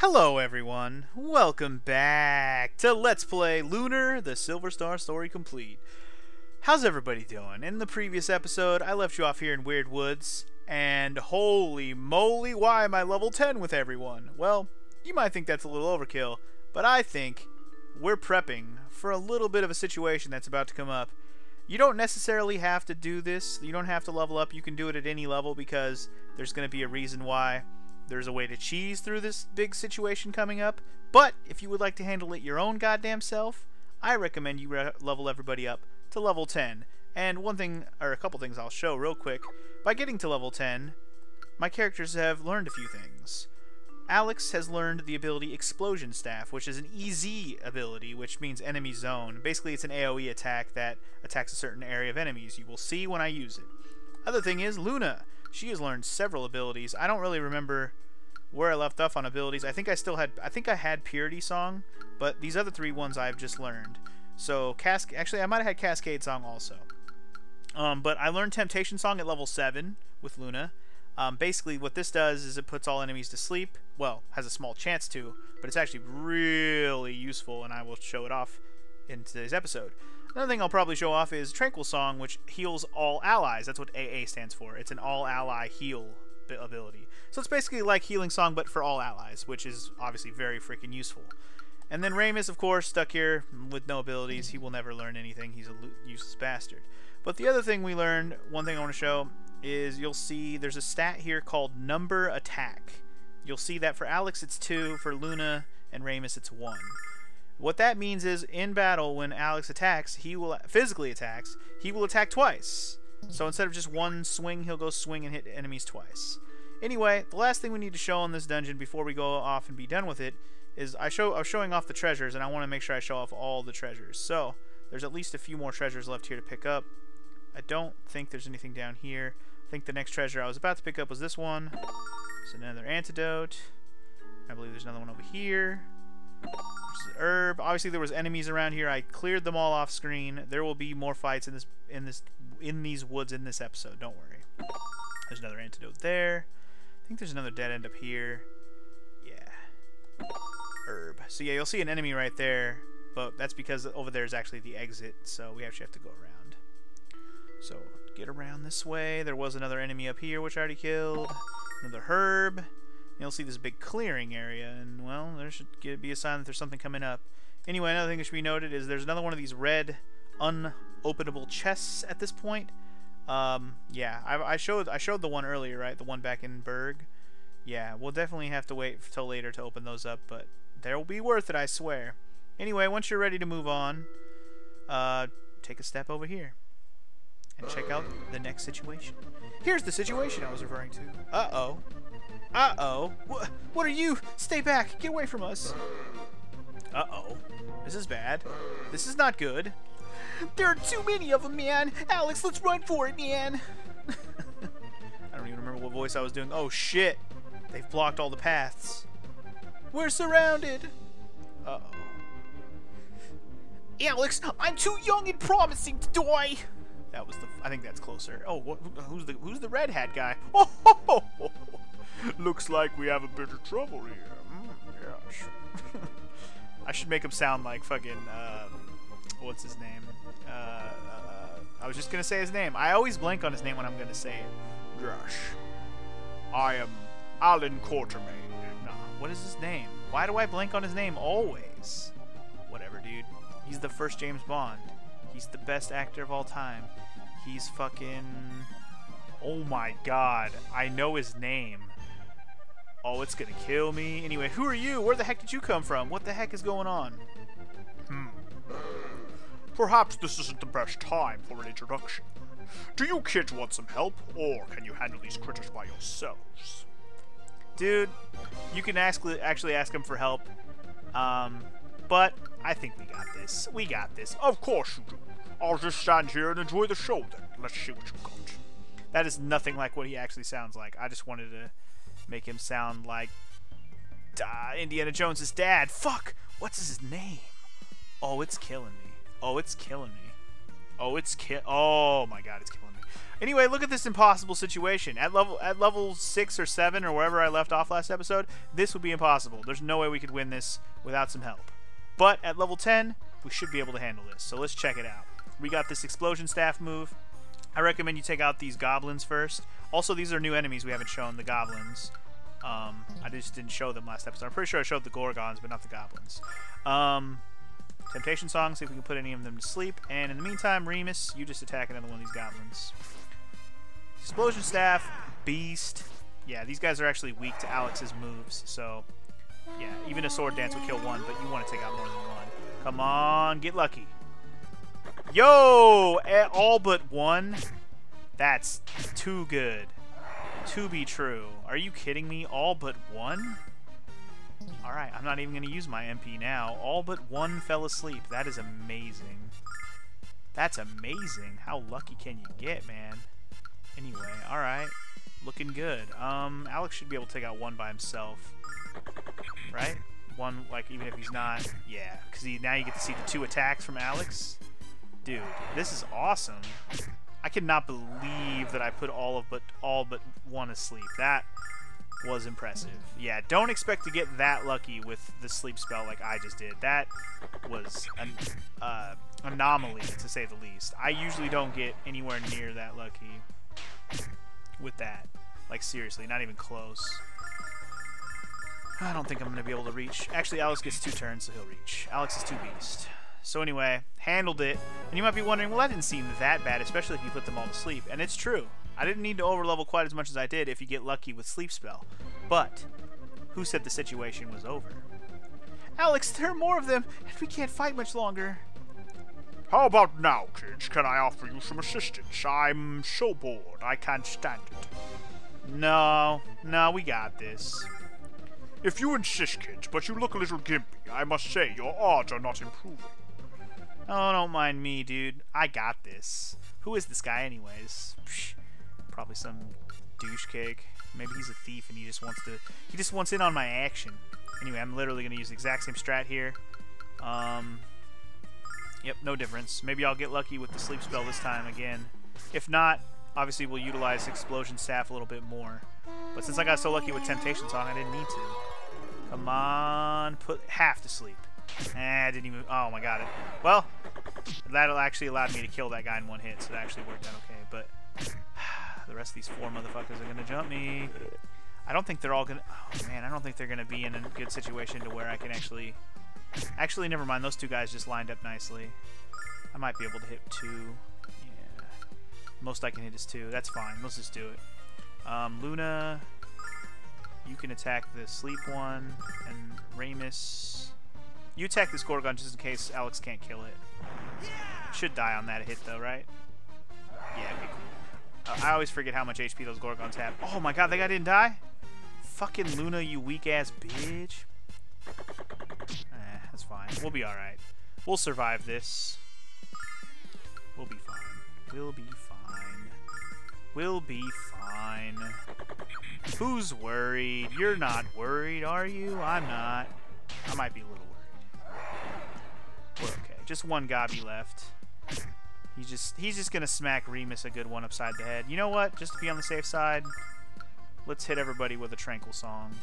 Hello, everyone. Welcome back to Let's Play Lunar, the Silver Star Story Complete. How's everybody doing? In the previous episode, I left you off here in Weird Woods, and holy moly, why am I level 10 with everyone? Well, you might think that's a little overkill, but I think we're prepping for a little bit of a situation that's about to come up. You don't necessarily have to do this. You don't have to level up. You can do it at any level because there's going to be a reason why there's a way to cheese through this big situation coming up. But if you would like to handle it your own goddamn self, I recommend you re- level everybody up to level 10. And one thing, or a couple things I'll show real quick. By getting to level 10, my characters have learned a few things. Alex has learned the ability Explosion Staff, which is an EZ ability, which means enemy zone. Basically, it's an AoE attack that attacks a certain area of enemies. You will see when I use it. Other thing is Luna. She has learned several abilities. I don't really remember where I left off on abilities. I think I still had I think I had Purity Song, but these other three ones I've just learned. So Casc actually I might have had Cascade Song also. Um, but I learned Temptation Song at level 7 with Luna. Um, basically, what this does is it puts all enemies to sleep. Well, has a small chance to, but it's actually really useful, and I will show it off in today's episode. Another thing I'll probably show off is Tranquil Song, which heals all allies. That's what AA stands for. It's an all-ally heal ability. So it's basically like Healing Song, but for all allies, which is obviously very freaking useful. And then Ramus, of course, stuck here with no abilities. He will never learn anything. He's a useless bastard. But the other thing we learned, one thing I want to show, is you'll see there's a stat here called Number Attack. You'll see that for Alex it's 2, for Luna and Ramus it's 1. What that means is in battle when Alex attacks, he will physically attacks, he will attack twice. So instead of just one swing, he'll go swing and hit enemies twice. Anyway, the last thing we need to show in this dungeon before we go off and be done with it is I show I showing off the treasures and I want to make sure I show off all the treasures. So, there's at least a few more treasures left here to pick up. I don't think there's anything down here. I think the next treasure I was about to pick up was this one. It's another antidote. I believe there's another one over here. Is herb. Obviously there was enemies around here. I cleared them all off screen. There will be more fights in this in this in these woods in this episode. Don't worry. There's another antidote there. I think there's another dead end up here. Yeah. Herb. So yeah, you'll see an enemy right there, but that's because over there is actually the exit, so we actually have to go around. So get around this way. There was another enemy up here, which I already killed. Another herb. You'll see this big clearing area, and well, there should be a sign that there's something coming up. Anyway, another thing that should be noted is there's another one of these red unopenable chests at this point. Um, yeah, I, I showed I showed the one earlier, right? The one back in Burg. Yeah, we'll definitely have to wait till later to open those up, but they'll be worth it, I swear. Anyway, once you're ready to move on, uh, take a step over here and check out the next situation. Here's the situation I was referring to. Uh-oh. Uh-oh. What, what are you? Stay back. Get away from us. Uh-oh. This is bad. This is not good. There are too many of them, man. Alex, let's run for it, man. I don't even remember what voice I was doing. Oh, shit. They've blocked all the paths. We're surrounded. Uh-oh. Alex, I'm too young and promising to die. That was the. I think that's closer. Oh, what, who's the who's the red hat guy? Oh, ho, ho, ho. looks like we have a bit of trouble here. Mm, yes. I should make him sound like fucking. Uh, what's his name? Uh, uh, I was just gonna say his name. I always blank on his name when I'm gonna say it. Yes. I am Allan Quatermain. Nah, what is his name? Why do I blank on his name always? Whatever, dude. He's the first James Bond. He's the best actor of all time. He's fucking... Oh my god. I know his name. Oh, it's gonna kill me. Anyway, who are you? Where the heck did you come from? What the heck is going on? Hmm. Perhaps this isn't the best time for an introduction. Do you kids want some help, or can you handle these critters by yourselves? Dude, you can actually actually ask him for help. Um, but I think we got this. We got this. Of course you do. I'll just stand here and enjoy the show then. Let's see what you got. That is nothing like what he actually sounds like. I just wanted to make him sound like uh, Indiana Jones's dad. Fuck! What's his name? Oh, it's killing me. Oh, it's killing me. Oh, it's ki- Oh my god, it's killing me. Anyway, look at this impossible situation. At level at level six or seven or wherever I left off last episode, this would be impossible. There's no way we could win this without some help. But at level 10, we should be able to handle this. So let's check it out. We got this explosion staff move. I recommend you take out these goblins first. Also, these are new enemies we haven't shown, the goblins. Um, I just didn't show them last episode. I'm pretty sure I showed the gorgons, but not the goblins. Um, Temptation Song, see if we can put any of them to sleep. And in the meantime, Ramus, you just attack another one of these goblins. Explosion Staff, Beast. Yeah, these guys are actually weak to Alex's moves, so... Yeah, even a Sword Dance would kill one, but you want to take out more than one. Come on, get lucky. Yo! Eh, all but one? That's too good. To be true. Are you kidding me? All but one? Alright, I'm not even going to use my MP now. All but one fell asleep. That is amazing. That's amazing. How lucky can you get, man? Anyway, alright. Looking good. Um, Alex should be able to take out one by himself. Right? One, like, even if he's not... Yeah, because now you get to see the two attacks from Alex. Dude, this is awesome. I cannot believe that I put all of but all but one asleep. That was impressive. Yeah, don't expect to get that lucky with the sleep spell like I just did. That was an uh, anomaly, to say the least. I usually don't get anywhere near that lucky with that. Like, seriously, not even close. I don't think I'm going to be able to reach. Actually, Alex gets two turns, so he'll reach. Alex is two beast. So anyway, handled it. And you might be wondering, well, that didn't seem that bad, especially if you put them all to sleep. And it's true. I didn't need to overlevel quite as much as I did if you get lucky with Sleep Spell. But, who said the situation was over? Alex, there are more of them, and we can't fight much longer. How about now, kids? Can I offer you some assistance? I'm so bored, I can't stand it. No, no, we got this. If you insist, kids, but you look a little gimpy, I must say your odds are not improving. Oh, don't mind me, dude. I got this. Who is this guy, anyways? Psh, probably some douche cake. Maybe he's a thief and he just wants to. He just wants in on my action. Anyway, I'm literally gonna use the exact same strat here. Um. Yep, no difference. Maybe I'll get lucky with the sleep spell this time again. If not, obviously we'll utilize explosion staff a little bit more. But since I got so lucky with temptation song, I didn't need to. Come on, put half to sleep. Eh, I didn't even... Oh, my God. Well, that actually allowed me to kill that guy in one hit, so that actually worked out okay. But the rest of these four motherfuckers are to jump me. I don't think they're all to... Oh, man, I don't think they're to be in a good situation to where I can actually... Actually, never mind. Those two guys just lined up nicely. I might be able to hit two. Yeah. Most I can hit is two. That's fine. Let's just do it. Um, Luna, you can attack the sleep one, and Ramus... You attack this Gorgon just in case Alex can't kill it. Should die on that hit, though, right? Yeah, okay, cool. Uh, I always forget how much HP those Gorgons have. Oh my god, that guy didn't die? Fucking Luna, you weak-ass bitch. Eh, that's fine. We'll be alright. We'll survive this. We'll be fine. We'll be fine. We'll be fine. Who's worried? You're not worried, are you? I'm not. I might be a little worried. we're okay. Just one Gobby left. He's just he's just gonna smack Ramus a good one upside the head. You know what? Just to be on the safe side, let's hit everybody with a tranquil song.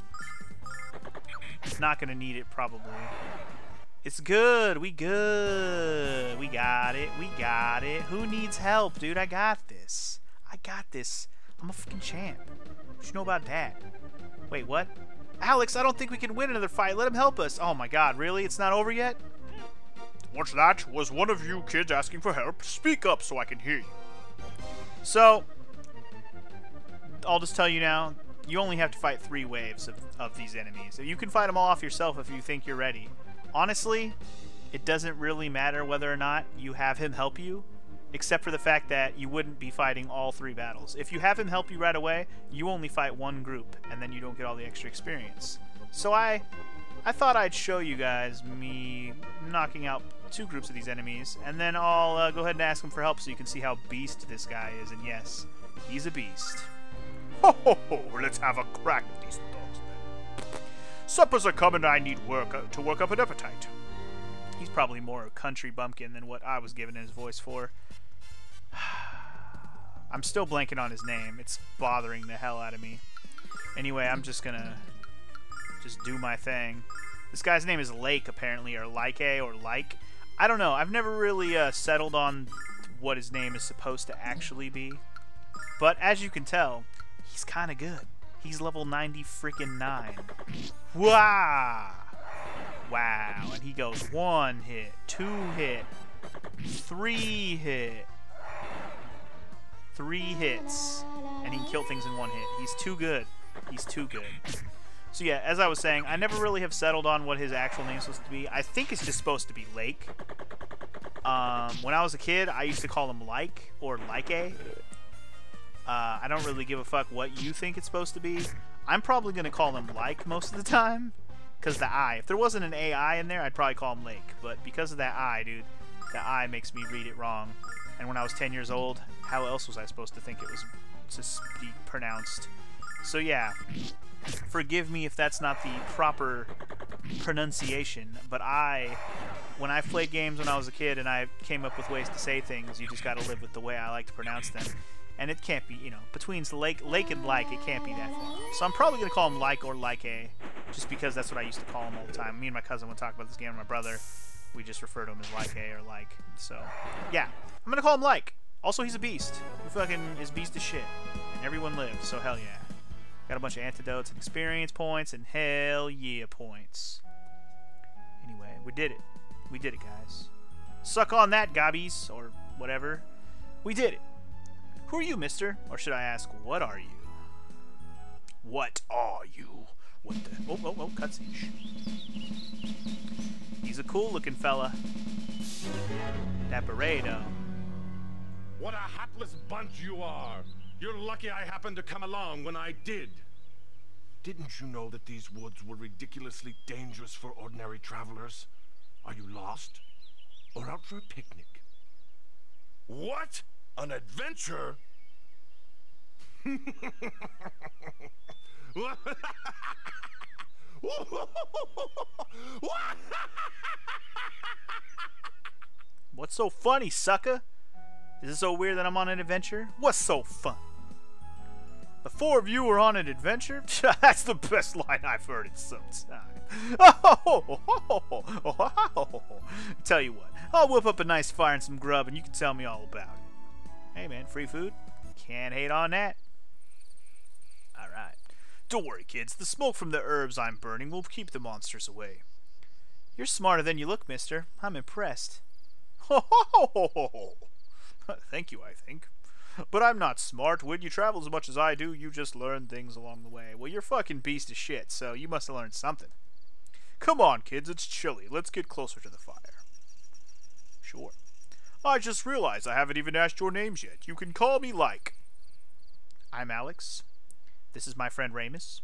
It's Not gonna need it probably. It's good. We good. We got it. We got it. Who needs help, dude? I got this. I got this. I'm a fucking champ. What you know about that? Wait, what? Alex, I don't think we can win another fight. Let him help us. Oh my god, really? It's not over yet? What's that? Was one of you kids asking for help? Speak up so I can hear you. So, I'll just tell you now, you only have to fight three waves of, of these enemies. You can fight them all off yourself if you think you're ready. Honestly, it doesn't really matter whether or not you have him help you, except for the fact that you wouldn't be fighting all three battles. If you have him help you right away, you only fight one group, and then you don't get all the extra experience. So I I thought I'd show you guys me knocking out two groups of these enemies, and then I'll uh, go ahead and ask him for help so you can see how beast this guy is. And yes, he's a beast. Ho ho ho! Let's have a crack at these dogs then. Suppers are coming. I need work uh, to work up an appetite. He's probably more a country bumpkin than what I was given his voice for. I'm still blanking on his name. It's bothering the hell out of me. Anyway, I'm just gonna just do my thing. This guy's name is Lake, apparently, or Like or Like. I don't know. I've never really uh, settled on what his name is supposed to actually be. But as you can tell, he's kind of good. He's level 90 freaking 9. Wow! Wow. And he goes one hit, two hit, three hit, three hits. And he can kill things in one hit. He's too good. He's too good. So yeah, as I was saying, I never really have settled on what his actual name is supposed to be. I think it's just supposed to be Lake. Um, when I was a kid, I used to call him Like or Like a. Uh, I don't really give a fuck what you think it's supposed to be. I'm probably going to call him Like most of the time. Because the I. If there wasn't an AI in there, I'd probably call him Lake. But because of that I, dude, the I makes me read it wrong. And when I was 10 years old, how else was I supposed to think it was to be pronounced? So yeah, forgive me if that's not the proper pronunciation, but I, when I played games when I was a kid and I came up with ways to say things, you just got to live with the way I like to pronounce them. And it can't be, you know, between lake, lake and like, it can't be that far. So I'm probably to call him like or like a, just because that's what I used to call him all the time. Me and my cousin would talk about this game with my brother. We just refer to him as like a or like. So, yeah. I'm to call him like. Also, he's a beast. He fucking is beast as shit. And everyone lives, so hell yeah. Got a bunch of antidotes and experience points and hell yeah points. Anyway, we did it. We did it, guys. Suck on that, gobbies, or whatever. We did it. Who are you, mister? Or should I ask, what are you? What are you? What the? Oh, oh, oh, cutscene. He's a cool looking fella. That beret, though. What a hapless bunch you are! You're lucky I happened to come along when I did. Didn't you know that these woods were ridiculously dangerous for ordinary travelers? Are you lost? Or out for a picnic? What? An adventure? What's so funny, sucker? Is it so weird that I'm on an adventure? What's so fun? The four of you are on an adventure? That's the best line I've heard in some time. Oh, oh, oh, Tell you what, I'll whip up a nice fire and some grub and you can tell me all about it. Hey man, free food? Can't hate on that. Alright. Don't worry, kids. The smoke from the herbs I'm burning will keep the monsters away. You're smarter than you look, mister. I'm impressed. Ho ho ho ho ho! Thank you, I think. But I'm not smart. When you travel as much as I do, you just learn things along the way. Well, you're fucking beast of shit, so you must have learned something. Come on, kids, it's chilly. Let's get closer to the fire. Sure. I just realized I haven't even asked your names yet. You can call me like. I'm Alex. This is my friend Ramus.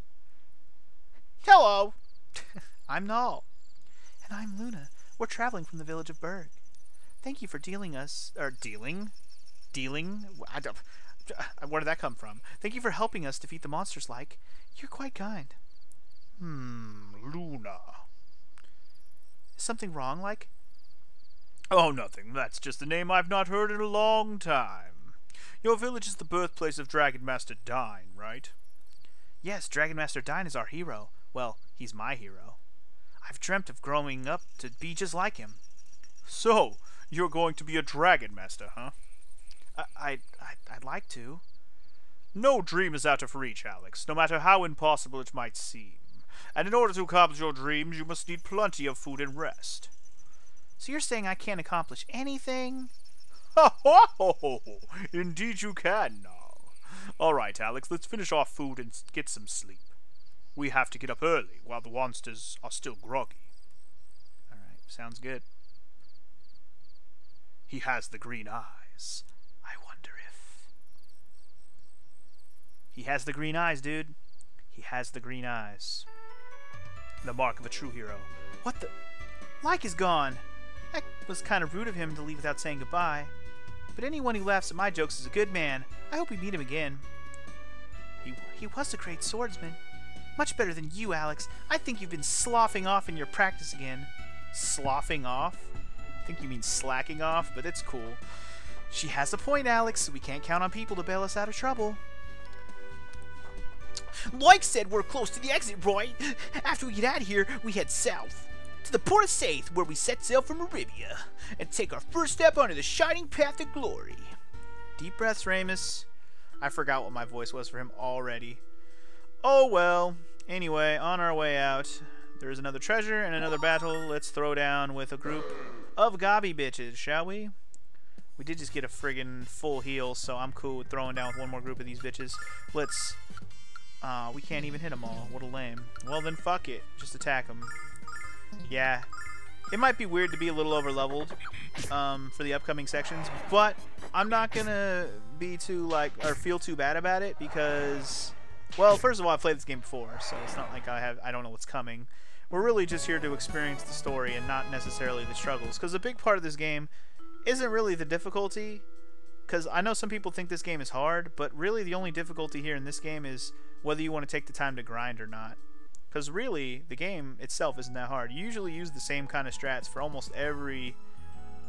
Hello. I'm Nall. And I'm Luna. We're traveling from the village of Burg. Thank you for dealing us, or dealing, dealing. Where did that come from? Thank you for helping us defeat the monsters. Like, you're quite kind. Hmm, Luna. Is something wrong? Like, oh, nothing. That's just a name I've not heard in a long time. Your village is the birthplace of Dragon Master Dyne, right? Yes, Dragon Master Dyne is our hero. Well, he's my hero. I've dreamt of growing up to be just like him. So, you're going to be a Dragon Master, huh? I, I, I, would like to. No dream is out of reach, Alex, no matter how impossible it might seem. And in order to accomplish your dreams, you must need plenty of food and rest. So you're saying I can't accomplish anything? Ha ho! Indeed you can now. All right, Alex, let's finish our food and get some sleep. We have to get up early while the monsters are still groggy. All right, sounds good. He has the green eyes. I wonder if... He has the green eyes, dude. He has the green eyes. The mark of a true hero. What the... Mike is gone. That was kind of rude of him to leave without saying goodbye. But anyone who laughs at my jokes is a good man. I hope we meet him again. He, he was a great swordsman. Much better than you, Alex. I think you've been sloughing off in your practice again. Sloughing off? I think you mean slacking off, but it's cool. She has a point, Alex. We can't count on people to bail us out of trouble. Like said, we're close to the exit, right? After we get out of here, we head south to the port of Saith, where we set sail for Meribia and take our first step onto the shining path to glory. Deep breaths, Ramus. I forgot what my voice was for him already. Oh well. Anyway, on our way out, there is another treasure and another battle. Let's throw down with a group of gobby bitches, shall we? We did just get a friggin' full heal, so I'm cool with throwing down with one more group of these bitches. Let's... Uh, we can't even hit them all. What a lame. Well then, fuck it. Just attack them. Yeah. It might be weird to be a little over leveled um, for the upcoming sections, but I'm not gonna be too like or feel too bad about it because, well, first of all, I've played this game before, so it's not like I have I don't know what's coming. We're really just here to experience the story and not necessarily the struggles, because a big part of this game isn't really the difficulty. Because I know some people think this game is hard, but really the only difficulty here in this game is whether you want to take the time to grind or not. Because really, the game itself isn't that hard. You usually use the same kind of strats for almost every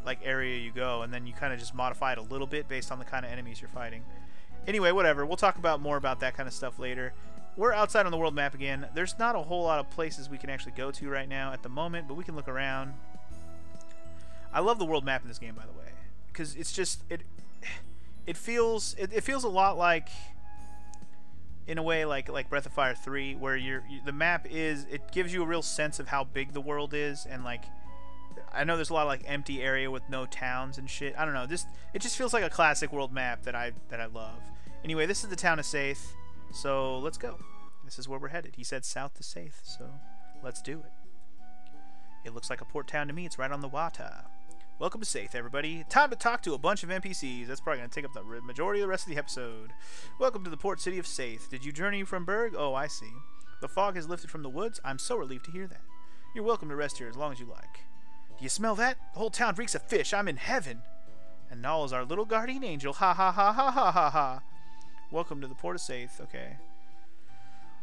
like area you go, and then you kind of just modify it a little bit based on the kind of enemies you're fighting. Anyway, whatever. We'll talk about more about that kind of stuff later. We're outside on the world map again. There's not a whole lot of places we can actually go to right now at the moment, but we can look around. I love the world map in this game, by the way, because it's just it. It feels it, it feels a lot like in a way like like Breath of Fire 3 where you're you, the map is it gives you a real sense of how big the world is and like I know there's a lot of like empty area with no towns and shit. I don't know. This it just feels like a classic world map that I that I love. Anyway, this is the town of Saith. So, let's go. This is where we're headed. He said south to Saith, so let's do it. It looks like a port town to me. It's right on the water. Welcome to Saith, everybody. Time to talk to a bunch of NPCs. That's probably going to take up the majority of the rest of the episode. Welcome to the port city of Saith. Did you journey from Burg? Oh, I see. The fog has lifted from the woods. I'm so relieved to hear that. You're welcome to rest here as long as you like. Do you smell that? The whole town reeks of fish. I'm in heaven. And Nall is our little guardian angel. Ha ha ha ha ha ha ha. Welcome to the port of Saith. Okay.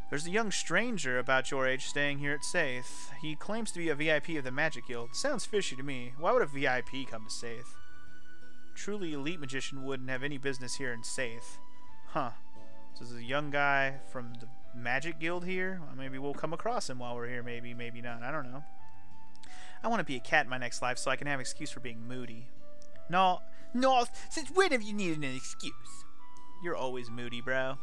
There's a young stranger about your age staying here at Saith. He claims to be a VIP of the Magic Guild. Sounds fishy to me. Why would a VIP come to Saith? Truly elite magician wouldn't have any business here in Saith. Huh. So this is a young guy from the Magic Guild here? Well, maybe we'll come across him while we're here. Maybe, maybe not. I don't know. I want to be a cat in my next life so I can have an excuse for being moody. No, no, since when have you needed an excuse? You're always moody, bro.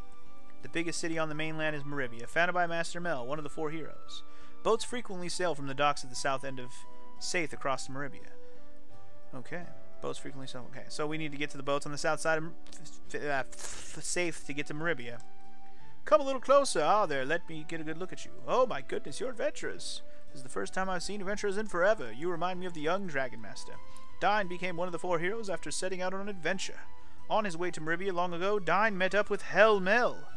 The biggest city on the mainland is Meribia, founded by Master Mel, one of the four heroes. Boats frequently sail from the docks at the south end of Saith across to Meribia. Okay. Boats frequently sail. Okay, so we need to get to the boats on the south side of uh, Saith to get to Meribia. Come a little closer. Ah, there. Let me get a good look at you. Oh my goodness, you're adventurous. This is the first time I've seen adventurers in forever. You remind me of the young Dragon Master. Dyne became one of the four heroes after setting out on an adventure. On his way to Meribia long ago, Dyne met up with Hell Mel,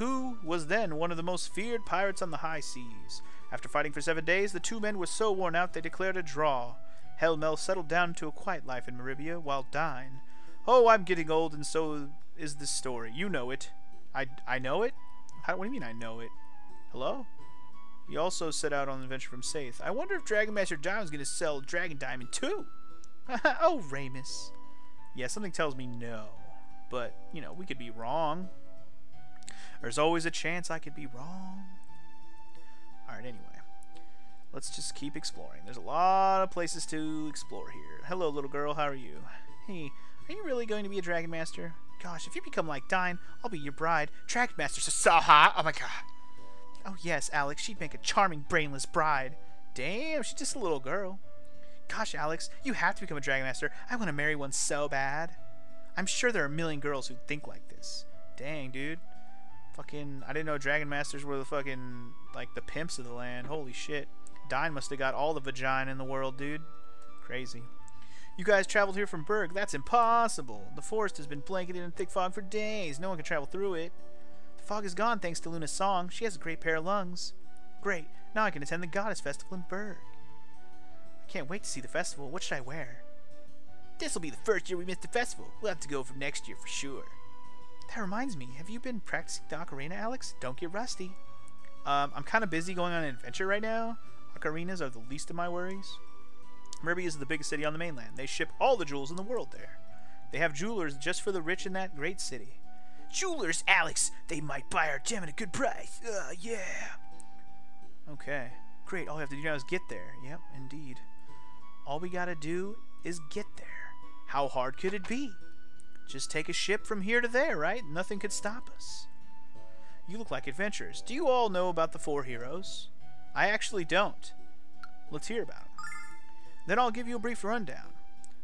who was then one of the most feared pirates on the high seas. After fighting for seven days, the two men were so worn out they declared a draw. Hel Mel settled down to a quiet life in Meribia, while Dyne... Oh, I'm getting old, and so is this story. You know it. I, I know it? How, what do you mean I know it? Hello? He also set out on an adventure from Saith. I wonder if Dragon Master Diamond's going to sell Dragon Diamond too. oh, Ramus. Yeah, something tells me no. But, you know, we could be wrong. There's always a chance I could be wrong. Alright, anyway. Let's just keep exploring. There's a lot of places to explore here. Hello, little girl. How are you? Hey, are you really going to be a Dragon Master? Gosh, if you become like Dyne, I'll be your bride. Dragon Master's so hot. Oh my god. Oh yes, Alex, she'd make a charming, brainless bride. Damn, she's just a little girl. Gosh, Alex, you have to become a Dragon Master. I want to marry one so bad. I'm sure there are a million girls who think like this. Dang, dude. Fucking, I didn't know Dragon Masters were the fucking, like, the pimps of the land. Holy shit. Dyne must have got all the vagina in the world, dude. Crazy. You guys traveled here from Burg. That's impossible. The forest has been blanketed in thick fog for days. No one can travel through it. The fog is gone thanks to Luna's song. She has a great pair of lungs. Great. Now I can attend the Goddess Festival in Burg. I can't wait to see the festival. What should I wear? This'll be the first year we missed the festival. We'll have to go from next year for sure. That reminds me, have you been practicing the ocarina, Alex? Don't get rusty. Um, I'm kind of busy going on an adventure right now. Ocarinas are the least of my worries. Meribia is the biggest city on the mainland. They ship all the jewels in the world there. They have jewelers just for the rich in that great city. Jewelers, Alex. They might buy our gem at a good price. Uh, yeah. Okay. Great. All we have to do now is get there. Yep, indeed. All we gotta do is get there. How hard could it be? Just take a ship from here to there, right? Nothing could stop us. You look like adventurers. Do you all know about the four heroes? I actually don't. Let's hear about them. Then I'll give you a brief rundown.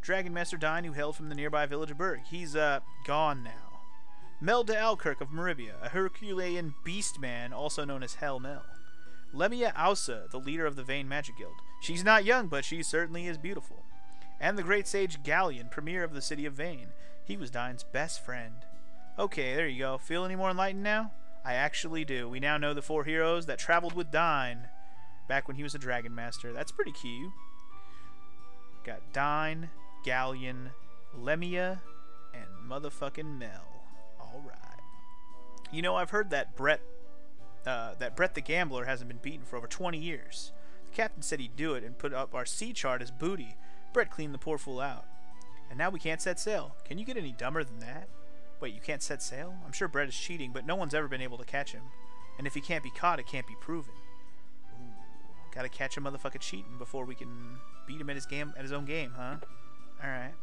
Dragon Master Dyne, who hailed from the nearby village of Burg. He's, uh, gone now. Mel de Alkirk of Meribia, a Herculean beast man, also known as Hell Mel. Lemia Ausa, the leader of the Vane Magic Guild. She's not young, but she certainly is beautiful. And the great sage Ghaleon, premier of the city of Vane. He was Dyne's best friend. Okay, there you go. Feel any more enlightened now? I actually do. We now know the four heroes that traveled with Dyne back when he was a Dragon Master. That's pretty cute. Got Dyne, Ghaleon, Lemia, and motherfucking Mel. Alright. You know, I've heard that Brett uh, that Brett the Gambler hasn't been beaten for over 20 years. The captain said he'd do it and put up our sea chart as booty. Brett cleaned the poor fool out. And now we can't set sail. Can you get any dumber than that? Wait, you can't set sail? I'm sure Brett is cheating, but no one's ever been able to catch him. And if he can't be caught, it can't be proven. Ooh, gotta catch a motherfucker cheating before we can beat him at his game at his own game, huh? Alright.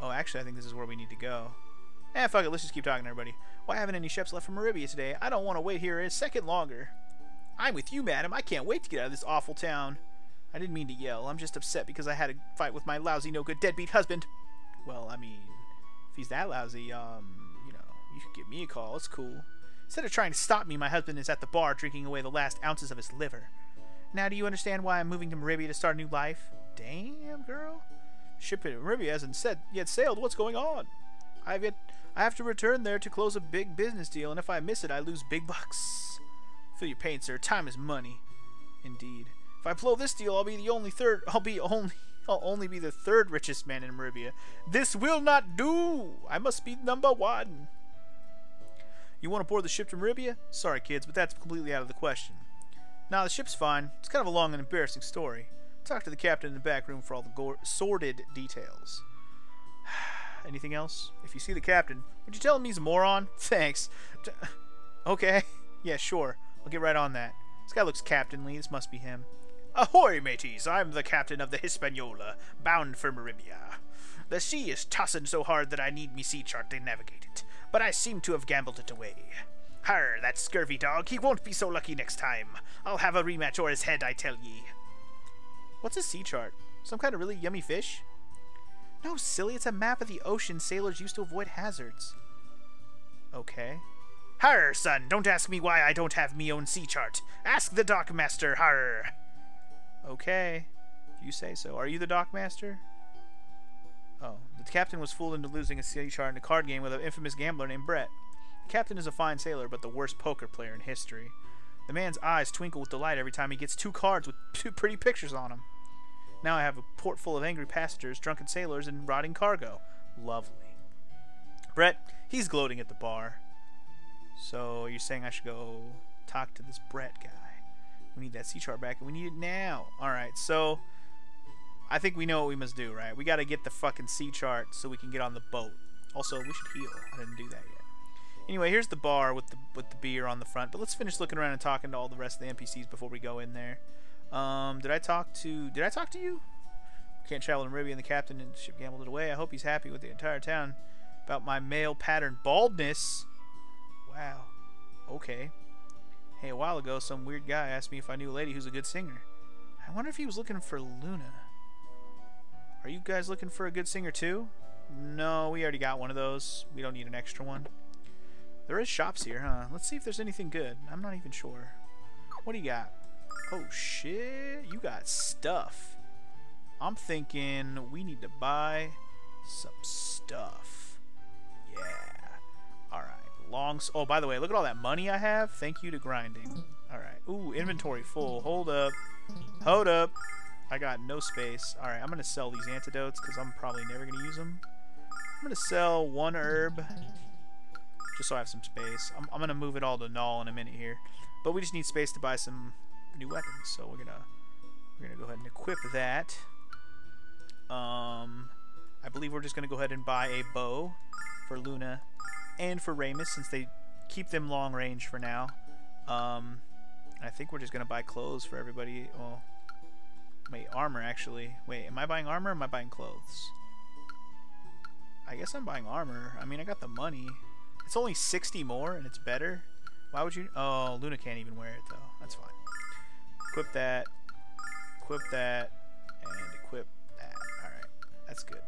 Oh, actually, I think this is where we need to go. Eh, fuck it, let's just keep talking, everybody. Why haven't any ships left from Meribia today? I don't want to wait here a second longer. I'm with you, madam. I can't wait to get out of this awful town. I didn't mean to yell. I'm just upset because I had a fight with my lousy, no-good, deadbeat husband. Well, I mean, if he's that lousy, um, you know, you could give me a call. It's cool. Instead of trying to stop me, my husband is at the bar drinking away the last ounces of his liver. Now, do you understand why I'm moving to Meribia to start a new life? Damn, girl. Ship in Meribia hasn't set yet sailed. What's going on? I've yet I have to return there to close a big business deal, and if I miss it, I lose big bucks. Feel your pain, sir. Time is money. Indeed. If I blow this deal, I'll be the only third. I'll be only. I'll only be the third richest man in Meribia. This will not do. I must be number one. You want to board the ship to Meribia? Sorry, kids, but that's completely out of the question. Nah, the ship's fine. It's kind of a long and embarrassing story. Talk to the captain in the back room for all the sordid details. Anything else? If you see the captain, would you tell him he's a moron? Thanks. Okay. Yeah, sure. I'll get right on that. This guy looks captainly. This must be him. Ahoy, mateys! I'm the captain of the Hispaniola, bound for Meribia. The sea is tossing so hard that I need me sea chart to navigate it, but I seem to have gambled it away. Har, that scurvy dog, he won't be so lucky next time. I'll have a rematch or his head, I tell ye. What's a sea chart? Some kind of really yummy fish? No, silly, it's a map of the ocean sailors used to avoid hazards. Okay. Har, son, don't ask me why I don't have me own sea chart. Ask the dock master, har. Okay. If you say so. Are you the dock master? Oh, the captain was fooled into losing a sea chart in a card game with an infamous gambler named Brett. The captain is a fine sailor, but the worst poker player in history. The man's eyes twinkle with delight every time he gets two cards with two pretty pictures on them. Now I have a port full of angry passengers, drunken sailors, and rotting cargo. Lovely. Brett, he's gloating at the bar. So you're saying I should go talk to this Brett guy? We need that sea chart back, and we need it now. All right, so I think we know what we must do, right? We got to get the fucking sea chart so we can get on the boat. Also, we should heal. I didn't do that yet. Anyway, here's the bar with the with the beer on the front. But let's finish looking around and talking to all the rest of the NPCs before we go in there. Um, did I talk to? Did I talk to you? Can't travel in and the captain and ship gambled it away. I hope he's happy with the entire town about my male pattern baldness. Wow. Okay. Hey, a while ago, some weird guy asked me if I knew a lady who's a good singer. I wonder if he was looking for Luna. Are you guys looking for a good singer too? No, we already got one of those. We don't need an extra one. There is shops here, huh? Let's see if there's anything good. I'm not even sure. What do you got? Oh shit, you got stuff. I'm thinking we need to buy some stuff. Yeah. Alright. Long. Oh, by the way, look at all that money I have. Thank you to grinding. Alright. Ooh, inventory full. Hold up. Hold up. I got no space. Alright, I'm going to sell these antidotes because I'm probably never going to use them. I'm going to sell one herb just so I have some space. I'm, I'm going to move it all to Nall in a minute here. But we just need space to buy some new weapons. So we're gonna we're gonna go ahead and equip that. Um, I believe we're just going to go ahead and buy a bow for Luna and for Ramus since they keep them long range for now. Um, I think we're just going to buy clothes for everybody. Well, wait, armor actually. Wait, am I buying armor or am I buying clothes? I guess I'm buying armor. I mean, I got the money. It's only 60 more and it's better. Why would you? Oh, Luna can't even wear it though. That's fine. Equip that. Equip that. And equip that. Alright. That's good.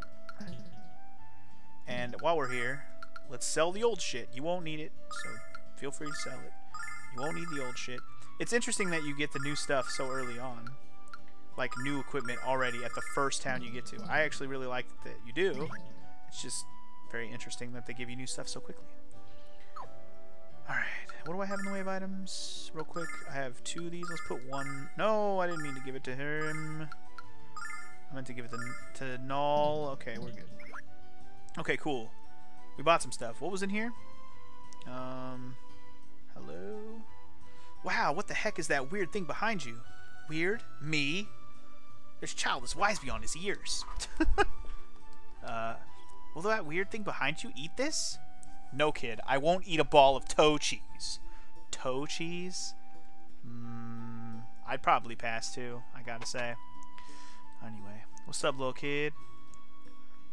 And while we're here, let's sell the old shit. You won't need it, so feel free to sell it. You won't need the old shit. It's interesting that you get the new stuff so early on. Like new equipment already at the first town you get to. I actually really like that you do. It's just very interesting that they give you new stuff so quickly. Alright, what do I have in the way of items? Real quick, I have two of these. Let's put one... No, I didn't mean to give it to him. I meant to give it to, to Nall. Okay, we're good. Okay, cool. We bought some stuff. What was in here? Um, hello? Wow, what the heck is that weird thing behind you? Weird? Me? There's childless wise beyond his years. uh, will that weird thing behind you eat this? No, kid. I won't eat a ball of toe cheese. Toe cheese? Mm, I'd probably pass too, I gotta say. Anyway, what's up, little kid?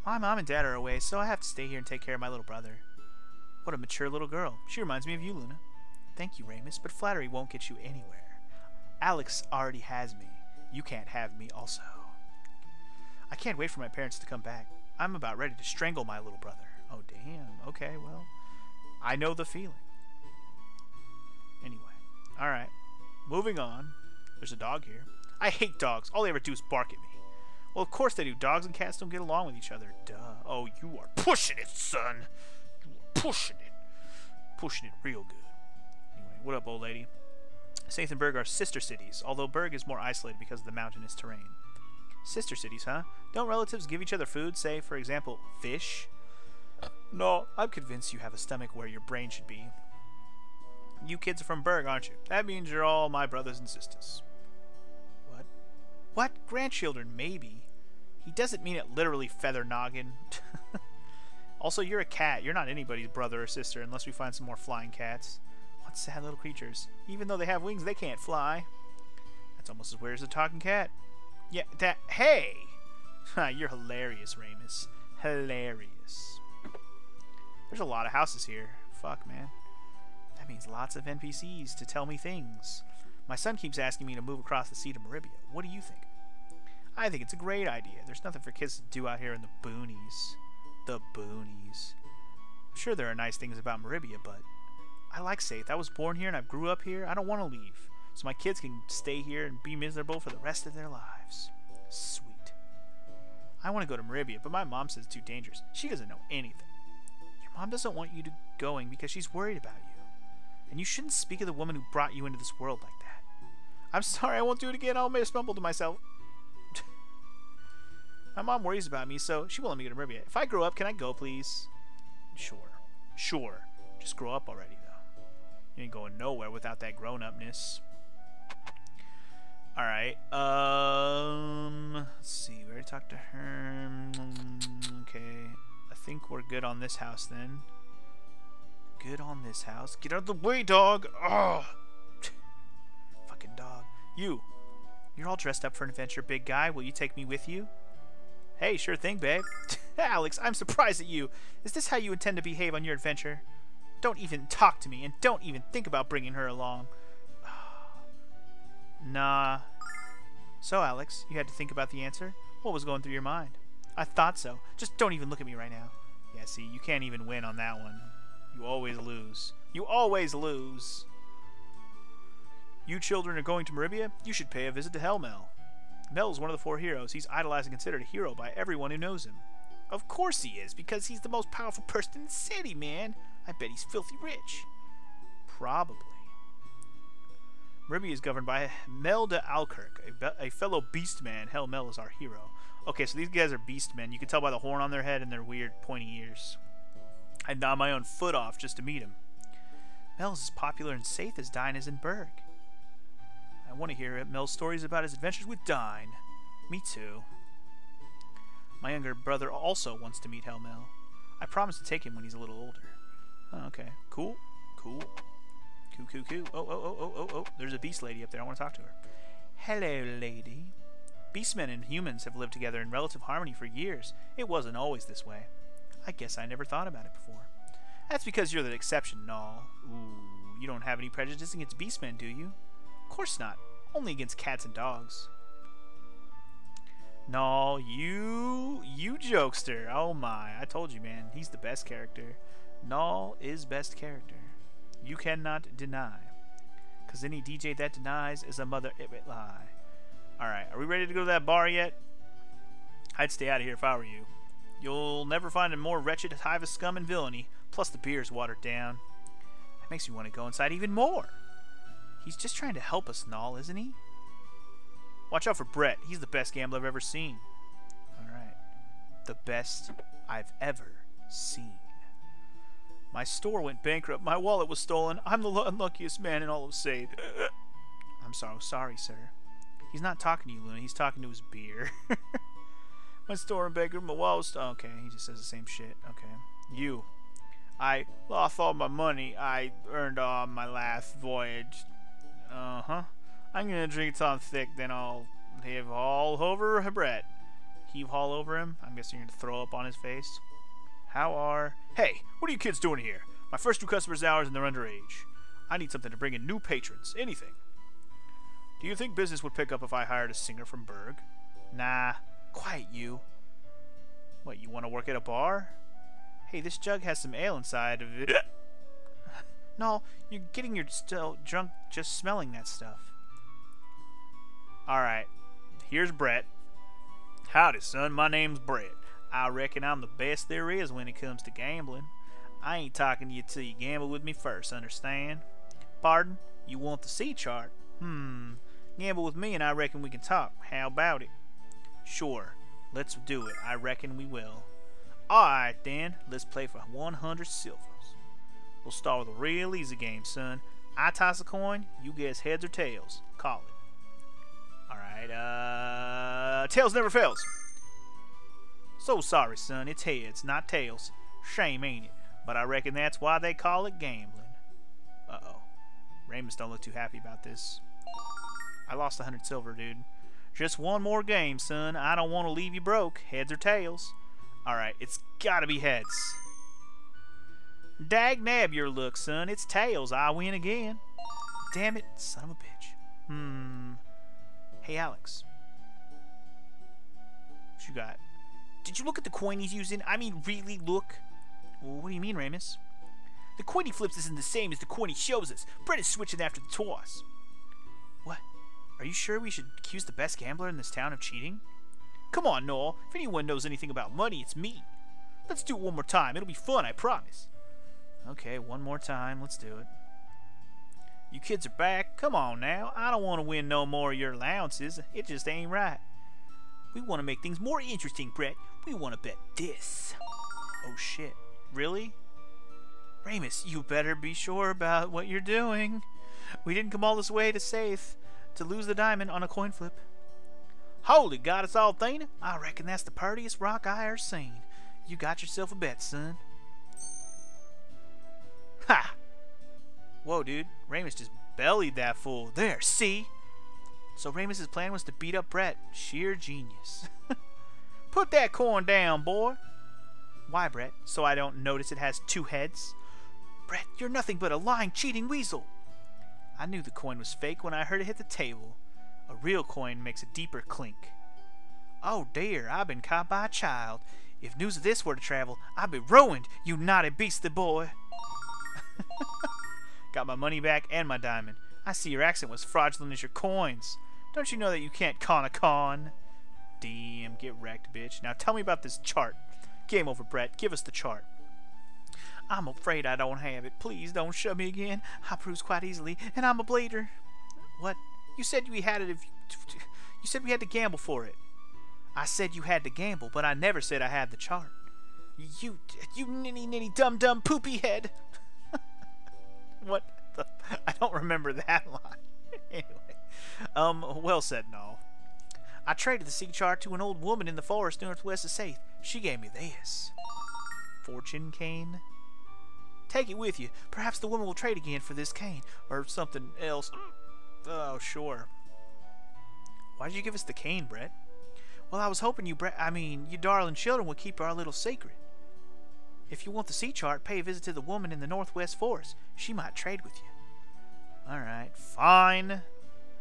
My mom and dad are away, so I have to stay here and take care of my little brother. What a mature little girl. She reminds me of you, Luna. Thank you, Ramus, but flattery won't get you anywhere. Alex already has me. You can't have me also. I can't wait for my parents to come back. I'm about ready to strangle my little brother. Oh, damn. Okay, well, I know the feeling. Anyway, alright. Moving on. There's a dog here. I hate dogs. All they ever do is bark at me. Well, of course they do. Dogs and cats don't get along with each other. Duh. Oh, you are pushing it, son. You are pushing it. Pushing it real good. Anyway, what up, old lady? Saith and Burg are sister cities, although Burg is more isolated because of the mountainous terrain. Sister cities, huh? Don't relatives give each other food, say, for example, fish? No, I'm convinced you have a stomach where your brain should be. You kids are from Burg, aren't you? That means you're all my brothers and sisters. What? Grandchildren, maybe. He doesn't mean it literally, feather noggin. also, you're a cat. You're not anybody's brother or sister unless we find some more flying cats. What sad little creatures. Even though they have wings, they can't fly. That's almost as weird as a talking cat. Yeah, that. Hey! you're hilarious, Ramus. Hilarious. There's a lot of houses here. Fuck, man. That means lots of NPCs to tell me things. My son keeps asking me to move across the sea to Meribia. What do you think? I think it's a great idea. There's nothing for kids to do out here in the boonies. The boonies. Sure there are nice things about Meribia, but I like Saith. I was born here and I grew up here. I don't want to leave. So my kids can stay here and be miserable for the rest of their lives. Sweet. I want to go to Meribia, but my mom says it's too dangerous. She doesn't know anything. Your mom doesn't want you to going because she's worried about you. And you shouldn't speak of the woman who brought you into this world like that. I'm sorry, I won't do it again. I'll make mumble to myself. My mom worries about me, so she won't let me go to Meribia. If I grow up, can I go, please? Sure. Sure. Just grow up already, though. You ain't going nowhere without that grown-upness. Alright, um... Let's see, we already talked to her. Okay, I think we're good on this house, then. Good on this house. Get out of the way, dog! Oh! Dog. You! You're all dressed up for an adventure, big guy. Will you take me with you? Hey, sure thing, babe. Alex, I'm surprised at you. Is this how you intend to behave on your adventure? Don't even talk to me, and don't even think about bringing her along. nah. So, Alex, you had to think about the answer? What was going through your mind? I thought so. Just don't even look at me right now. Yeah, see, you can't even win on that one. You always lose. You always lose. You children are going to Meribia? You should pay a visit to Hellmel. Mel is one of the four heroes. He's idolized and considered a hero by everyone who knows him. Of course he is, because he's the most powerful person in the city, man. I bet he's filthy rich. Probably. Meribia is governed by Mel de Alkirk, a, a fellow beastman. Hell, Mel is our hero. Okay, so these guys are beastmen. You can tell by the horn on their head and their weird pointy ears. I'd gnaw my own foot off just to meet him. Mel is as popular in Saith as Dyne is in Burg. I want to hear Mel's stories about his adventures with Dyne. Me too. My younger brother also wants to meet Helmel. I promised to take him when he's a little older. Oh, okay. Cool. Cool. Coo, coo, coo. Oh, oh, oh, oh, oh, oh. There's a beast lady up there. I want to talk to her. Hello, lady. Beastmen and humans have lived together in relative harmony for years. It wasn't always this way. I guess I never thought about it before. That's because you're the exception, Nall. Ooh, you don't have any prejudice against beastmen, do you? Course not. Only against cats and dogs. No, you, you jokester. Oh my, I told you, man. He's the best character. Nall is best character. You cannot deny. Because any DJ that denies is a mother it lie. Alright, are we ready to go to that bar yet? I'd stay out of here if I were you. You'll never find a more wretched hive of scum and villainy. Plus the beer's watered down. That makes me want to go inside even more. He's just trying to help us, Nall, isn't he? Watch out for Brett. He's the best gambler I've ever seen. Alright. The best I've ever seen. My store went bankrupt. My wallet was stolen. I'm the unluckiest man in all of Saith. I'm so sorry, sir. He's not talking to you, Luna. He's talking to his beer. my store went bankrupt. My wallet was... Okay, he just says the same shit. Okay. You. I lost all my money I earned on my last voyage. Uh-huh. I'm gonna drink Tom thick, then I'll heave all over Brett. Heave all over him? I'm guessing you're gonna throw up on his face. How are... Hey, what are you kids doing here? My first two customers hours and they're underage. I need something to bring in new patrons. Anything. Do you think business would pick up if I hired a singer from Burg? Nah. Quiet, you. What, you want to work at a bar? Hey, this jug has some ale inside of it. no, you're getting your still drunk just smelling that stuff. Alright, here's Brett. Howdy, son. My name's Brett. I reckon I'm the best there is when it comes to gambling. I ain't talking to you till you gamble with me first, understand? Pardon? You want the sea chart? Hmm. Gamble with me and I reckon we can talk. How about it? Sure. Let's do it. I reckon we will. Alright then, let's play for 100 silvers. We'll start with a real easy game, son. I toss a coin, you guess heads or tails. Call it. Alright, uh... Tails never fails. So sorry, son. It's heads, not tails. Shame, ain't it? But I reckon that's why they call it gambling. Uh-oh. Ramus don't look too happy about this. I lost a 100 silver, dude. Just one more game, son. I don't want to leave you broke. Heads or tails? Alright, it's gotta be heads. Dag nab your look, son. It's tails. I win again. Damn it, son of a bitch. Hmm. Hey, Alex. What you got? Did you look at the coin he's using? I mean, really look? What do you mean, Ramus? The coin he flips isn't the same as the coin he shows us. Brett is switching after the toss. What? Are you sure we should accuse the best gambler in this town of cheating? Come on, Nall. If anyone knows anything about money, it's me. Let's do it one more time. It'll be fun, I promise. Okay, one more time. Let's do it. You kids are back. Come on now. I don't want to win no more of your allowances. It just ain't right. We want to make things more interesting, Brett. We want to bet this. Oh shit. Really? Ramus, you better be sure about what you're doing. We didn't come all this way to Saith to lose the diamond on a coin flip. Holy goddess Althena, I reckon that's the purtiest rock I ever seen. You got yourself a bet, son. Ha! Whoa, dude. Ramus just bellied that fool. There, see? So Ramus's plan was to beat up Brett. Sheer genius. Put that coin down, boy. Why, Brett? So I don't notice it has two heads? Brett, you're nothing but a lying, cheating weasel. I knew the coin was fake when I heard it hit the table. A real coin makes a deeper clink. Oh dear, I've been caught by a child. If news of this were to travel, I'd be ruined, you naughty beastly boy. Got my money back and my diamond. I see your accent was fraudulent as your coins. Don't you know that you can't con a con? Damn, get wrecked, bitch. Now tell me about this chart. Game over, Brett. Give us the chart. I'm afraid I don't have it. Please don't shove me again. I bruise quite easily, and I'm a blader. What? You said we had it if you, you said we had to gamble for it. I said you had to gamble, but I never said I had the chart. You, you ninny ninny dum dum poopy head. what? The, I don't remember that line. anyway, um, well said, no. I traded the sea chart to an old woman in the forest northwest of Saith. She gave me this. Fortune cane? Take it with you. Perhaps the woman will trade again for this cane, or something else. Oh, sure. Why did you give us the cane, Brett? Well, I was hoping you, Brett, I mean, you darling children would keep our little secret. If you want the sea chart, pay a visit to the woman in the northwest forest. She might trade with you. Alright, fine.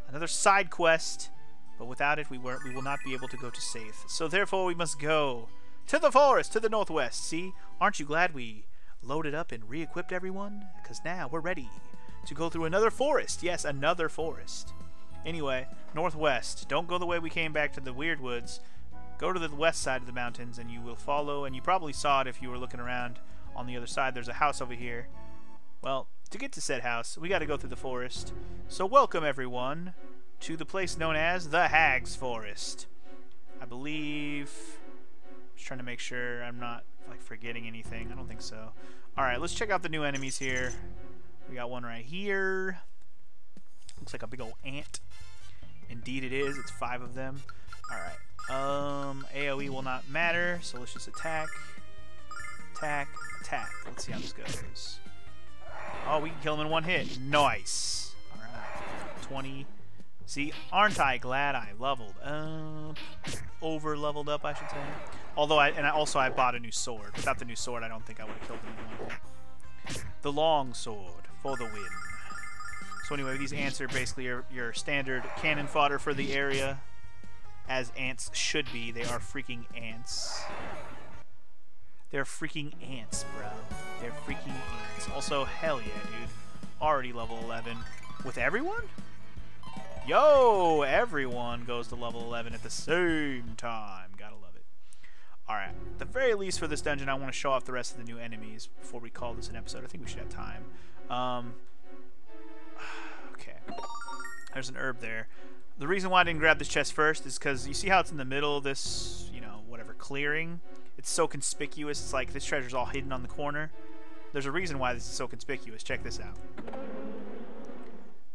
Another side quest. But without it, we, were, we will not be able to go to Saith. So therefore, we must go to the forest, to the northwest. See? Aren't you glad we loaded up and re-equipped everyone? Because now we're ready to go through another forest. Yes, another forest. Anyway, northwest. Don't go the way we came back to the Weird Woods. Go to the west side of the mountains and you will follow, and you probably saw it if you were looking around on the other side. There's a house over here. Well, to get to said house, we got to go through the forest. So welcome, everyone, to the place known as the Hag's Forest. I believe... Just trying to make sure I'm not like forgetting anything. I don't think so. Alright, let's check out the new enemies here. We got one right here. Looks like a big old ant. Indeed it is. It's five of them. Alright. Um, AoE will not matter, so let's just attack. Attack. Attack. Let's see how this goes. Oh, we can kill him in one hit. Nice. Alright. 20. See, aren't I glad I leveled up? Over leveled up, I should say. Although I, and I also I bought a new sword. Without the new sword, I don't think I would have killed him in one hit. The long sword for the win. So anyway, these ants are basically your, your standard cannon fodder for the area, as ants should be. They are freaking ants. They're freaking ants, bro. They're freaking ants. Also, hell yeah, dude. Already level 11. With everyone? Yo, everyone goes to level 11 at the same time. Gotta love it. Alright, the very least for this dungeon, I want to show off the rest of the new enemies before we call this an episode. I think we should have time. Um, okay. There's an herb there. The reason why I didn't grab this chest first is because you see how it's in the middle of this, you know, whatever, clearing? It's so conspicuous. It's like this treasure's all hidden on the corner. There's a reason why this is so conspicuous. Check this out.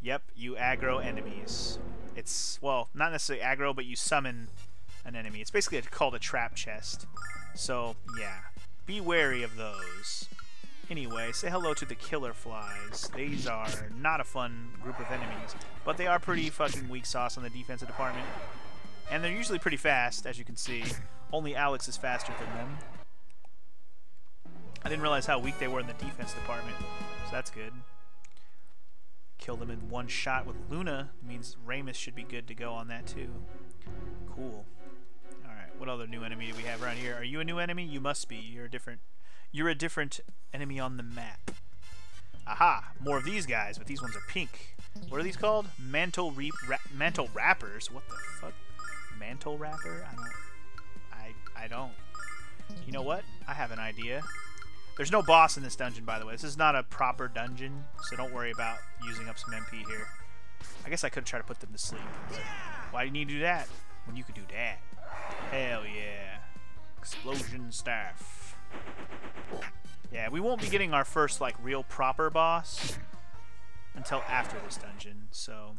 Yep, you aggro enemies. It's, well, not necessarily aggro, but you summon an enemy. It's basically called a trap chest. So, yeah. Be wary of those. Anyway, say hello to the killer flies. These are not a fun group of enemies, but they are pretty fucking weak sauce on the defensive department. And they're usually pretty fast, as you can see. Only Alex is faster than them. I didn't realize how weak they were in the defense department, so that's good. Kill them in one shot with Luna means Ramus should be good to go on that too. Cool. Alright, what other new enemy do we have around here? Are you a new enemy? You must be. You're a different you're a different enemy on the map. Aha! More of these guys, but these ones are pink. What are these called? Mantle reap ra mantle wrappers. What the fuck? Mantle wrapper? I don't I I don't. You know what? I have an idea. There's no boss in this dungeon, by the way. This is not a proper dungeon, so don't worry about using up some MP here. I guess I could try to put them to sleep. why do you need to do that when you could do that? Hell yeah. Explosion staff. Yeah, we won't be getting our first, like, real proper boss until after this dungeon, so...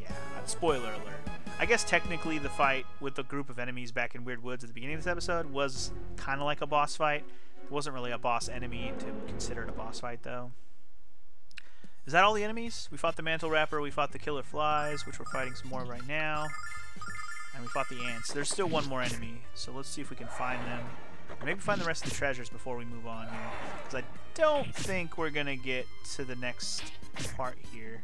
Yeah, spoiler alert. I guess technically the fight with the group of enemies back in Weird Woods at the beginning of this episode was kind of like a boss fight. It wasn't really a boss enemy to consider it a boss fight, though. Is that all the enemies? We fought the Mantle Wrapper, we fought the Killer Flies, which we're fighting some more right now. And we fought the Ants. There's still one more enemy, so let's see if we can find them. Maybe find the rest of the treasures before we move on here. Because I don't think we're going to get to the next part here.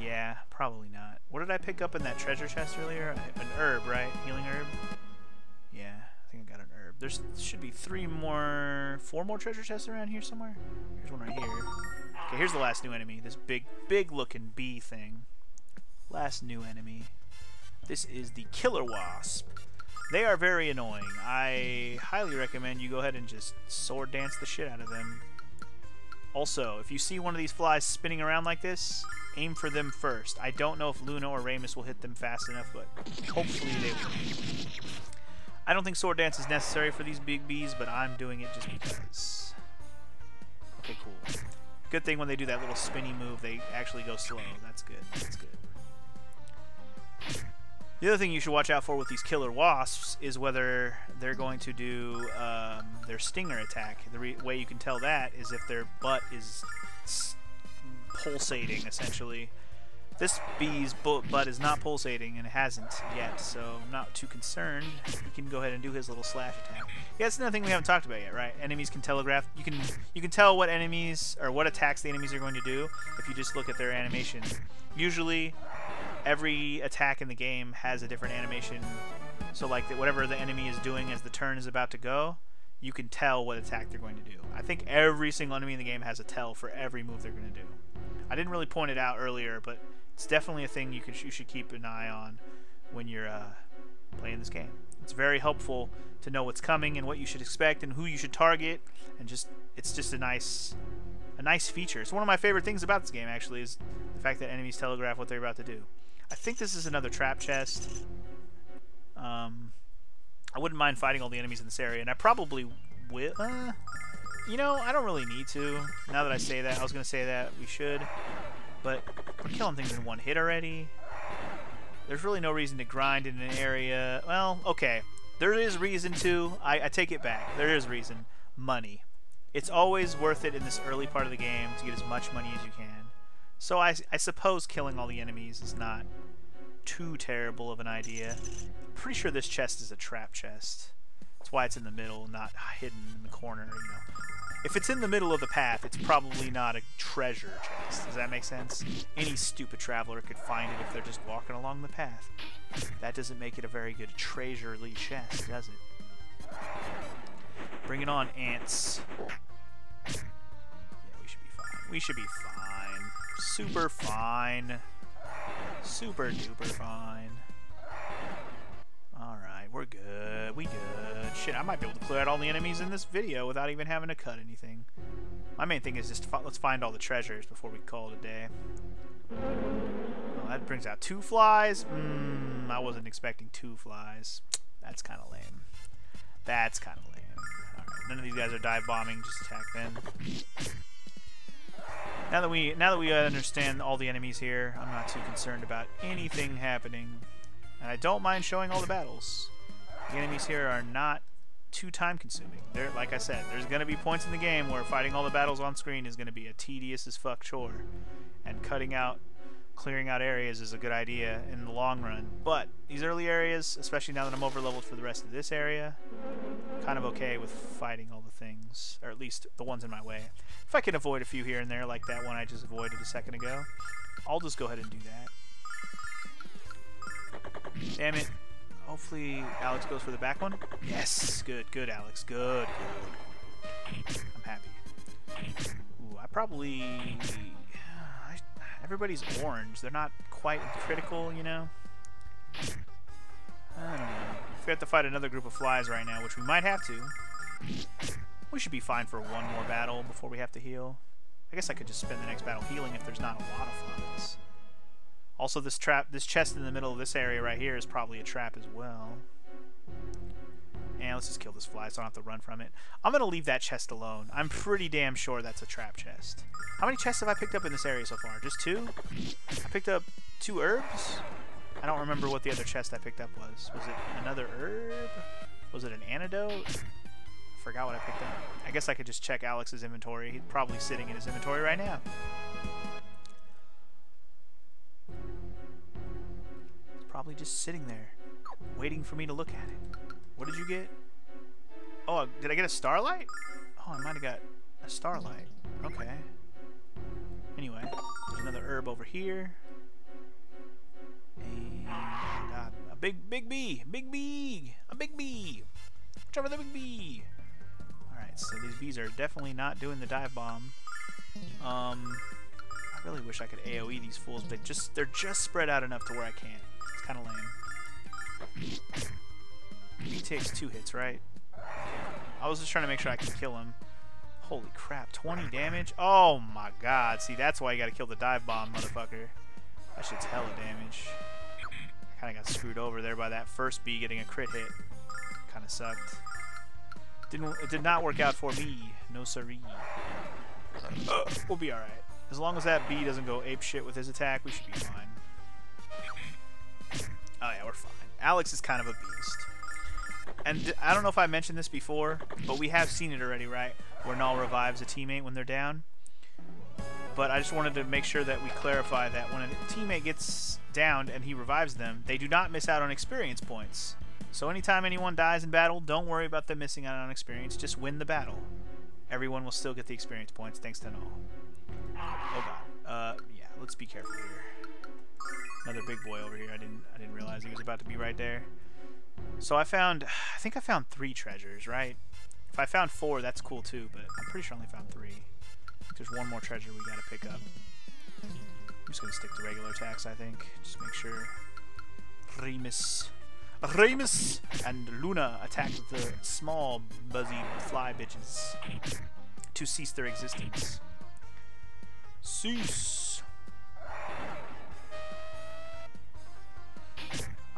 Yeah, probably not. What did I pick up in that treasure chest earlier? An herb, right? Healing herb? Yeah, I think I got an herb. There should be three more, four more treasure chests around here somewhere. Here's one right here. Okay, here's the last new enemy. This big, big looking bee thing. Last new enemy. This is the killer wasp. They are very annoying. I highly recommend you go ahead and just sword dance the shit out of them. Also, if you see one of these flies spinning around like this, aim for them first. I don't know if Luna or Ramus will hit them fast enough, but hopefully they will. I don't think sword dance is necessary for these big bees, but I'm doing it just because. Okay, cool. Good thing when they do that little spinny move, they actually go slow. That's good. That's good. The other thing you should watch out for with these killer wasps is whether they're going to do um, their stinger attack. The way you can tell that is if their butt is pulsating, essentially. This bee's butt is not pulsating and it hasn't yet, so I'm not too concerned. He can go ahead and do his little slash attack. Yeah, that's another thing we haven't talked about yet, right? Enemies can telegraph. You can you can tell what enemies or what attacks the enemies are going to do if you just look at their animation. Usually, every attack in the game has a different animation. So like whatever the enemy is doing as the turn is about to go, you can tell what attack they're going to do. I think every single enemy in the game has a tell for every move they're going to do. I didn't really point it out earlier, but it's definitely a thing you you should keep an eye on when you're uh, playing this game. It's very helpful to know what's coming and what you should expect and who you should target, and just it's just a nice a nice feature. It's one of my favorite things about this game actually is the fact that enemies telegraph what they're about to do. I think this is another trap chest. Um, I wouldn't mind fighting all the enemies in this area, and I probably will. Uh, you know, I don't really need to. Now that I say that, I was going to say that we should. But we're killing things in one hit already. There's really no reason to grind in an area. Well, okay. There is reason to. I, I take it back. There is reason. Money. It's always worth it in this early part of the game to get as much money as you can. So I, I suppose killing all the enemies is not too terrible of an idea. I'm pretty sure this chest is a trap chest. That's why it's in the middle, not hidden in the corner, you know. If it's in the middle of the path, it's probably not a treasure chest. Does that make sense? Any stupid traveler could find it if they're just walking along the path. That doesn't make it a very good treasurely chest, does it? Bring it on, ants. Yeah, we should be fine. We should be fine. Super fine. Super duper fine. Alright, we're good. We good. Shit, I might be able to clear out all the enemies in this video without even having to cut anything. My main thing is just let's find all the treasures before we call it a day. Oh, that brings out two flies. Mmm, I wasn't expecting two flies. That's kind of lame. That's kind of lame. Alright, none of these guys are dive bombing. Just attack them. Now that we now that we understand all the enemies here, I'm not too concerned about anything happening. And I don't mind showing all the battles. The enemies here are not too time consuming. They're, like I said, there's going to be points in the game where fighting all the battles on screen is going to be a tedious as fuck chore. And cutting out, clearing out areas is a good idea in the long run. But these early areas, especially now that I'm over leveled for the rest of this area, kind of okay with fighting all the things, or at least the ones in my way. If I can avoid a few here and there, like that one I just avoided a second ago, I'll just go ahead and do that. Damn it. Hopefully Alex goes for the back one. Yes! Good, good, Alex. Good, good. I'm happy. Ooh, I probably... Everybody's orange. They're not quite critical, you know? I don't know. If we have to fight another group of flies right now, which we might have to, we should be fine for one more battle before we have to heal. I guess I could just spend the next battle healing if there's not a lot of flies. Also, this trap, this chest in the middle of this area right here is probably a trap as well. And let's just kill this fly so I don't have to run from it. I'm going to leave that chest alone. I'm pretty damn sure that's a trap chest. How many chests have I picked up in this area so far? Just two? I picked up two herbs? I don't remember what the other chest I picked up was. Was it another herb? Was it an antidote? I forgot what I picked up. I guess I could just check Alex's inventory. He's probably sitting in his inventory right now. probably just sitting there, waiting for me to look at it. What did you get? Oh, did I get a starlight? Oh, I might have got a starlight. Okay. Anyway, there's another herb over here. And a big, big bee. Big bee. A big bee. For the big bee. Alright, so these bees are definitely not doing the dive bomb. Um, I really wish I could AoE these fools, but just, they're just spread out enough to where I can't It's kind of lame. He takes two hits, right? I was just trying to make sure I could kill him. Holy crap, 20 damage? Oh my god. See, that's why you gotta kill the dive bomb, motherfucker. That shit's hella damage. I kinda got screwed over there by that first bee getting a crit hit. Kinda sucked. Didn't It did not work out for me. No siree. Uh, we'll be alright. As long as that bee doesn't go ape shit with his attack, we should be fine. Oh yeah, we're fine. Alex is kind of a beast. And I don't know if I mentioned this before, but we have seen it already, right? Where Nall revives a teammate when they're down. But I just wanted to make sure that we clarify that when a teammate gets downed and he revives them, they do not miss out on experience points. So anytime anyone dies in battle, don't worry about them missing out on experience. Just win the battle. Everyone will still get the experience points thanks to Nall. Oh god. Uh, yeah, let's be careful here. Another big boy over here. I didn't I didn't realize he was about to be right there. So I found I think I found three treasures, right? If I found four, that's cool too, but I'm pretty sure I only found three. There's one more treasure we gotta pick up. I'm just gonna stick to regular attacks, I think. Just make sure. Ramus. Ramus and Luna attack the small, buzzy fly bitches to cease their existence. Cease.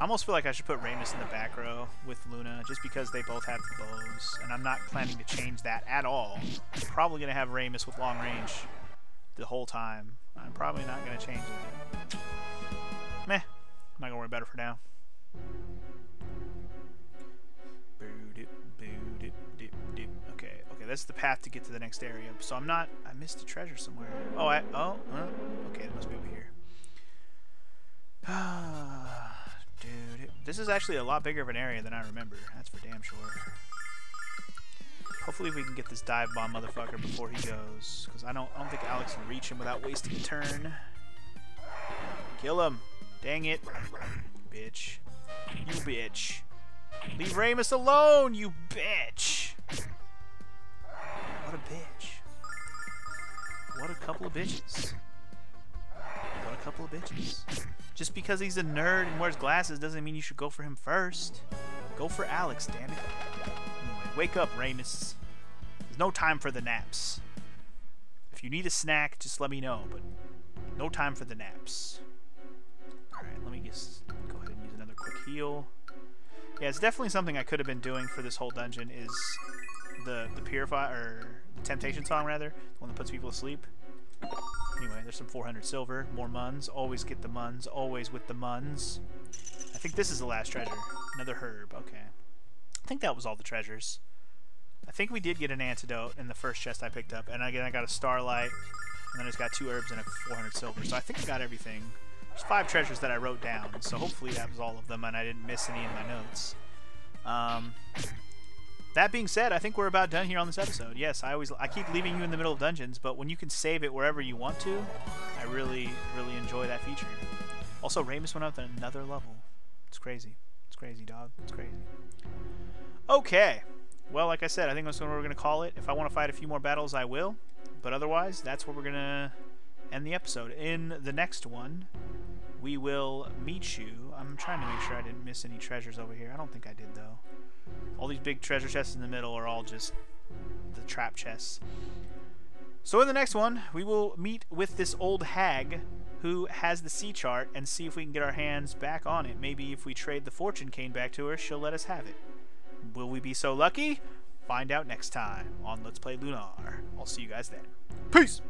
Almost feel like I should put Ramus in the back row with Luna, just because they both have bows, and I'm not planning to change that at all. I'm probably going to have Ramus with long range the whole time. I'm probably not going to change that. Meh. I'm not going to worry about it for now. Okay, okay, that's the path to get to the next area. So I'm not... I missed a treasure somewhere. Oh, I... Oh, huh? okay, it must be over here. Dude, ah. This is actually a lot bigger of an area than I remember. That's for damn sure. Hopefully we can get this dive bomb motherfucker before he goes. Because I don't, I don't think Alex can reach him without wasting a turn. Kill him. Dang it. Bitch. You bitch. Leave Ramus alone, you bitch. What a bitch. What a couple of bitches. What a couple of bitches. Just because he's a nerd and wears glasses doesn't mean you should go for him first. Go for Alex, damn it. Anyway, wake up, Ramus. There's no time for the naps. If you need a snack, just let me know, but no time for the naps. Alright, let me just go ahead and use another quick heal. Yeah, it's definitely something I could have been doing for this whole dungeon is the the purify or the temptation song rather, the one that puts people to sleep. Anyway, there's some 400 silver, more muns. Always get the muns, always with the muns. I think this is the last treasure. Another herb, okay. I think that was all the treasures. I think we did get an antidote in the first chest I picked up, and again I got a starlight, and then I just got two herbs and a 400 silver. So I think I got everything. There's five treasures that I wrote down, so hopefully that was all of them, and I didn't miss any in my notes. Um, that being said, I think we're about done here on this episode. Yes, I always I keep leaving you in the middle of dungeons, but when you can save it wherever you want to, I really really enjoy that feature. Also, Ramus went up to another level. It's crazy. It's crazy, dog. It's crazy. Okay. Well, like I said, I think that's what we're going to call it. If I want to fight a few more battles, I will. But otherwise, that's where we're going to end the episode. In the next one, we will meet you. I'm trying to make sure I didn't miss any treasures over here. I don't think I did, though. All these big treasure chests in the middle are all just the trap chests. So in the next one, we will meet with this old hag who has the sea chart and see if we can get our hands back on it. Maybe if we trade the fortune cane back to her, she'll let us have it. Will we be so lucky? Find out next time on Let's Play Lunar. I'll see you guys then. Peace!